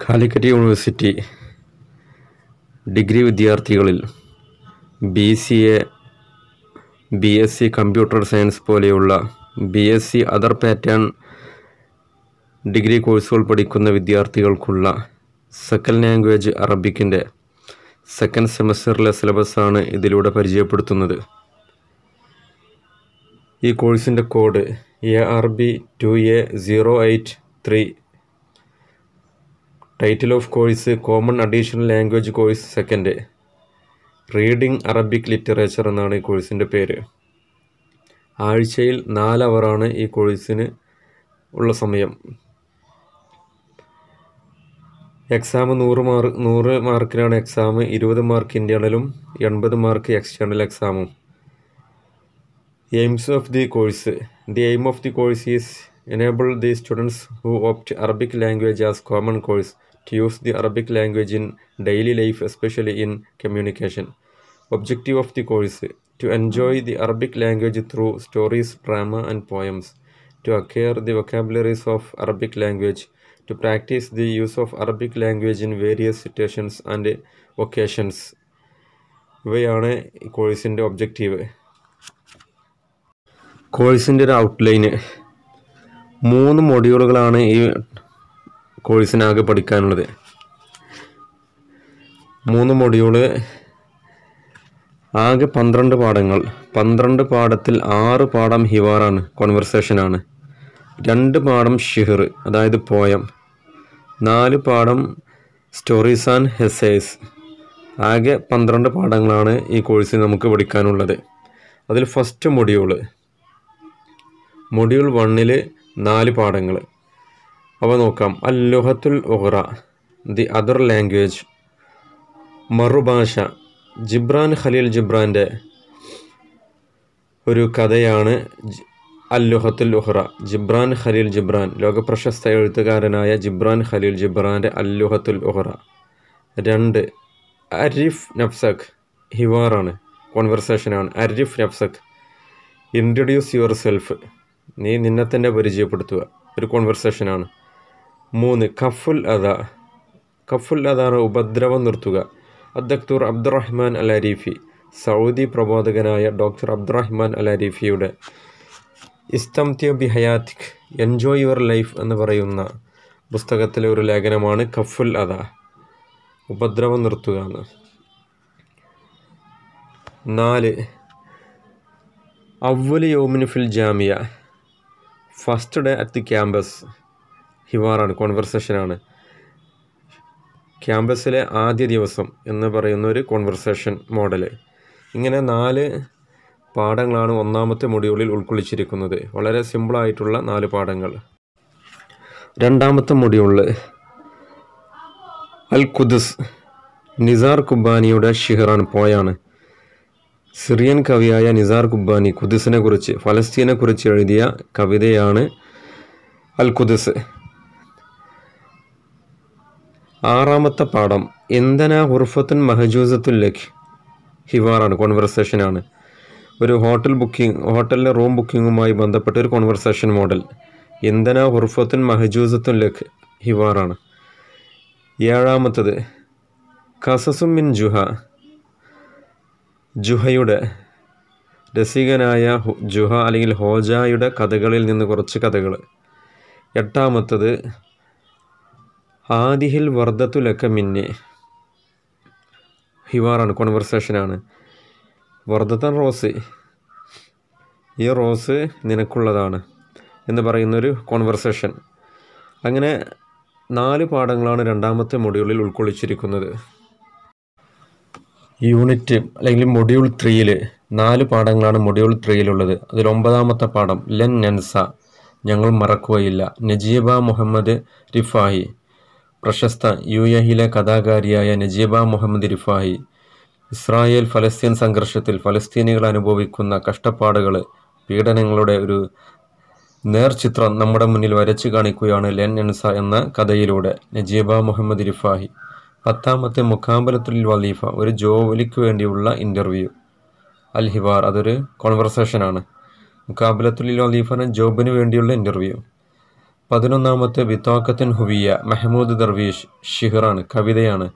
Calicut university degree വിദ്യാർത്ഥികളിൽ B C A B S C computer science പോലെയുള്ള B S C other pattern degree കോഴ്സുകൾ പഠിക്കുന്ന വിദ്യാർത്ഥികൾക്കുള്ള second language അറബിക്കിന്റെ സെക്കൻഡ് സെമസ്റ്ററിലെ സിലബസാണ് ഇതിലൂടെ പരിചയപ്പെടുത്തുന്നത്. ഈ കോഴ്സിന്റെ code A R B two A zero eight three title of course common additional language course second reading Arabic literature എന്നാണ് ഈ കോഴ്സിന്റെ പേര്. ആഴ്ചയിൽ നാല് അവറാണ് ഈ കോഴ്സിന് ഉള്ള സമയം. എക്സാം നൂറ് മാർക്ക് നൂറ് മാർക്കിനാണ് എക്സാം ഇരുപത് മാർക്ക് ഇന്റേണലും എൺപത് മാർക്ക് എക്സ്റ്റേണൽ എക്സാമും aims of the course the aim of the course is enable the students who opt Arabic language as common course. To use the Arabic language in daily life, especially in communication. Objective of the course to enjoy the Arabic language through stories, drama, and poems, to acquire the vocabularies of Arabic language, to practice the use of Arabic language in various situations and occasions. ഇവയാണ് ഈ കോഴ്സിന്റെ objective കോഴ്സിന്റെ ഒരു outline മൂന്ന് മൊഡ്യൂളുകളാണ് ഈ കോഴ്സിനാകെ പഠിക്കാനുള്ളത്. മൂന്ന് module ആകെ പന്ത്രണ്ട് പാഠങ്ങൾ. പന്ത്രണ്ട് പാഠത്തിൽ ആറ് പാഠം ഹിവാറാണ് കോൺവെർസേഷനാണ്. രണ്ട് പാഠം ഷിഹർ അതായത് പോയം. നാല് പാഠം സ്റ്റോറീസ് ആൻഡ് ഹെസേസ് ആകെ പന്ത്രണ്ട് പാഠങ്ങളാണ് ഈ കോഴ്സിൽ നമുക്ക് പഠിക്കാനുള്ളത്. അതിൽ ഫസ്റ്റ് മൊഡ്യൂൾ. മൊഡ്യൂൾ വണ്ണിൽ നാല് പാഠങ്ങൾ അവ നോക്കാം. അൽ ലുഹത്തുൽ ഉഹ്റ ദി അതർ ലാംഗ്വേജ് മറുഭാഷ. ജിബ്രാൻ ഖലീൽ ജിബ്രാന്റെ ഒരു കഥയാണ് അൽ ലുഹത്തുൽ ഉഹ്റ ജിബ്രാൻ ഖലീൽ ജിബ്രാൻ ലോകപ്രശസ്ത എഴുത്തുകാരനായ ജിബ്രാൻ ഖലീൽ ജിബ്രാന്റെ അൽ ലുഹത്തുൽ ഉഹ്റ രണ്ട് അരിഫ് നഫ്സഖ് ഹിവാറാണ് കോൺവെർസേഷനാണ് അരിഫ് നഫ്സഖ് ഇൻട്രൊഡ്യൂസ് യുവർ സെൽഫ് നീ നിന്നെ തന്നെ പരിചയപ്പെടുത്തുക. ഒരു കോൺവെർസേഷനാണ് മൂന്ന് കഫുൽ അദ. കഫുൽ അദാണ് ഉപദ്രവം നിർത്തുക. അദ്ദക്തൂർ അബ്ദുറഹ്മാൻ അൽ അരീഫി സൗദി പ്രബോധകനായ ഡോക്ടർ അബ്ദുറഹ്മാൻ അൽ അരീഫിയുടെ ഇസ്തംത്യ ബി ഹയാത്തിക് എൻജോയ് യുവർ ലൈഫ് എന്ന് പറയുന്ന പുസ്തകത്തിലെ ഒരു ലേഖനമാണ് കഫുൽ അദ. ഉപദ്രവം നിർത്തുക എന്ന്. നാല് അവൽ യോമിന് ഫിൽ Jamia first day at the campus. ഹിവാറാണ് കോൺവെർസേഷനാണ് ക്യാമ്പസിലെ ആദ്യ ദിവസം എന്ന് പറയുന്ന ഒരു കോൺവെർസേഷൻ മോഡൽ ഇങ്ങനെ നാല് പാഠങ്ങളാണ് ഒന്നാമത്തെ മൊഡ്യൂളിൽ ഉൾക്കൊള്ളിച്ചിരിക്കുന്നത്. വളരെ സിമ്പിളായിട്ടുള്ള നാല് പാഠങ്ങൾ. രണ്ടാമത്തെ മൊഡ്യൂളിൽ അൽ ഖുദസ് നിസാർ കുബാനിയുടെ ഷിഹറാൻ പോയാണ്. സിറിയൻ കവിയായ നിസാർ കുബാനി ഫലസ്തീനെ കുറിച്ച് എഴുതിയ കവിതയാണ് അൽ ഖുദുസ് ആറാമത്തെ പാഠം എന്തനാ ഹുർഫത്തുൻ മഹജൂസത്തുൽ ലഖ്. ഹിവാറാണ് കോൺവെർസേഷനാണ് ഒരു ഹോട്ടൽ ബുക്കിംഗ് ഹോട്ടലിലെ റൂം ബുക്കിങ്ങുമായി ബന്ധപ്പെട്ട ഒരു കോൺവെർസേഷൻ മോഡൽ എന്തനാ ഹുർഫത്തുൻ മഹജൂസത്തുൽ ലഖ് ഹിവാറാണ്. ഏഴാമത്തത് കസസും മിൻ ജുഹ. ജുഹയുടെ രസികനായ ജുഹ അല്ലെങ്കിൽ ഹോജായുടെ കഥകളിൽ നിന്ന് കുറച്ച് കഥകൾ എട്ടാമത്തത് ആദിഹിൽ വർദ്ധത്തുലക്ക മിന്നെ. ഹിവാറാണ് കോൺവെർസേഷനാണ്. വർദ്ധത്തൻ റോസ്. ഈ റോസ് നിനക്കുള്ളതാണ് എന്ന് പറയുന്നൊരു കോൺവെർസേഷൻ. അങ്ങനെ നാല് പാഠങ്ങളാണ് രണ്ടാമത്തെ മൊഡ്യൂളിൽ ഉൾക്കൊള്ളിച്ചിരിക്കുന്നത്. യൂണിറ്റ് അല്ലെങ്കിൽ മൊഡ്യൂൾ ത്രീയിൽ നാല് പാഠങ്ങളാണ് മൊഡ്യൂൾ ത്രീയിലുള്ളത്. അതിൽ ഒമ്പതാമത്തെ പാഠം ലെൻ നൻസ. ഞങ്ങൾ മറക്കുകയില്ല. നജീബ മുഹമ്മദ് റിഫാഹി പ്രശസ്ത യു എയിലെ കഥാകാരിയായ നജീബ മുഹമ്മദ് റിഫാഹി ഇസ്രായേൽ ഫലസ്തീൻ സംഘർഷത്തിൽ ഫലസ്തീനികൾ അനുഭവിക്കുന്ന കഷ്ടപ്പാടുകൾ പീഡനങ്ങളുടെ ഒരു നേർചിത്രം നമ്മുടെ മുന്നിൽ വരച്ചു കാണിക്കുകയാണ് ലെൻ എൻസ എന്ന കഥയിലൂടെ നജീബ മുഹമ്മദ് റിഫാഹി പത്താമത്തെ മുഖാമ്പലത്തിൽ വലീഫ ഒരു ജോലിക്ക് വേണ്ടിയുള്ള ഇന്റർവ്യൂ അൽ ഹിവാർ അതൊരു കോൺവെർസേഷനാണ്. മുഖാബലത്തുൽ വലീഫ ജോബിന് വേണ്ടിയുള്ള ഇന്റർവ്യൂ പതിനൊന്നാമത്തെ ബിത്തോക്കത്തിൻ ഹുവിയ മെഹമൂദ് ദർവീഷ് ഷിഹ്റാൻ കവിതയാണ്.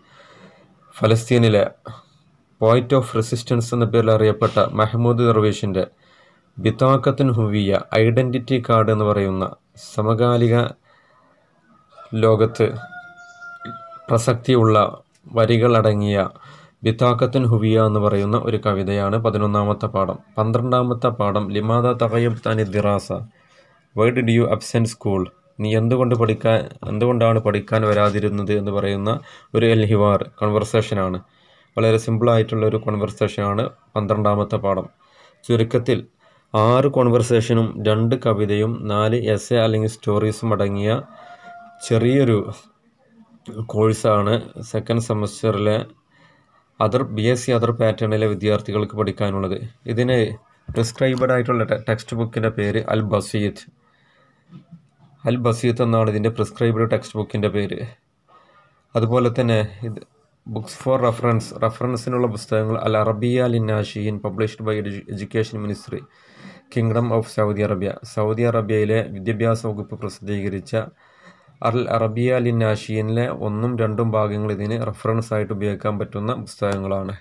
ഫലസ്തീനിലെ പോയിറ്റ് ഓഫ് റെസിസ്റ്റൻസ് എന്ന പേരിൽ അറിയപ്പെട്ട മെഹമൂദ് ദർവീഷിന്റെ ബിത്തോക്കത്തിൻ ഹുവിയ ഐഡന്റിറ്റി കാർഡ് എന്ന് പറയുന്ന സമകാലിക ലോകത്ത് പ്രസക്തിയുള്ള വരികളടങ്ങിയ ബിത്താക്കത്തിൻ ഹുവിയ എന്ന് പറയുന്ന ഒരു കവിതയാണ് പതിനൊന്നാമത്തെ പാഠം. പന്ത്രണ്ടാമത്തെ പാഠം ലിമാദ തകയബ് താനി ദിറാസ. Why did you absent school നീ എന്തുകൊണ്ട് പഠിക്കാൻ എന്തുകൊണ്ടാണ് പഠിക്കാൻ വരാതിരുന്നത് എന്ന് പറയുന്ന ഒരു എൽഹിവാർ കൺവെർസേഷനാണ് വളരെ സിമ്പിളായിട്ടുള്ള ഒരു കോൺവെർസേഷനാണ് പന്ത്രണ്ടാമത്തെ പാഠം. ചുരുക്കത്തിൽ ആറ് കോൺവെർസേഷനും രണ്ട് കവിതയും നാല് എസ് എ അല്ലെങ്കിൽ സ്റ്റോറീസും അടങ്ങിയ ചെറിയൊരു കോഴ്സാണ് second സെമസ്റ്ററിലെ other B S C other പാറ്റേണിലെ വിദ്യാർത്ഥികൾക്ക് പഠിക്കാനുള്ളത്. ഇതിന് പ്രിസ്ക്രൈബഡ് ആയിട്ടുള്ള ടെക്സ്റ്റ് ബുക്കിന്റെ പേര് അൽ ബസീത്ത് അൽ ബസീത്ത് എന്നാണ് ഇതിന്റെ പ്രിസ്ക്രൈബ്ഡ് ടെക്സ്റ്റ് ബുക്കിന്റെ പേര്. അതുപോലെ തന്നെ ഇത് ബുക്സ് ഫോർ റെഫറൻസ് റെഫറൻസിനുള്ള പുസ്തകങ്ങൾ അൽ അറബിയ ലിന്നാഷീൻ published by education ministry kingdom of Saudi Arabia Saudi അറേബ്യയിലെ വിദ്യാഭ്യാസ വകുപ്പ് പ്രസിദ്ധീകരിച്ച അൽ അറബിയ ലിന്നാഷീനിലെ ഒന്നും രണ്ടും ഭാഗങ്ങൾ ഇതിന് റെഫറൻസ് ആയിട്ട് ഉപയോഗിക്കാൻ പറ്റുന്ന പുസ്തകങ്ങളാണ്.